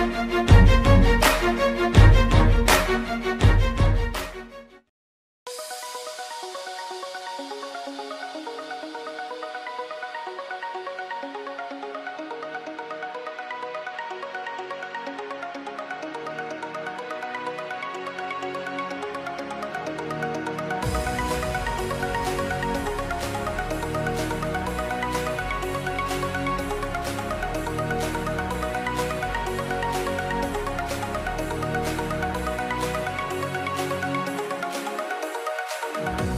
Thank Bye.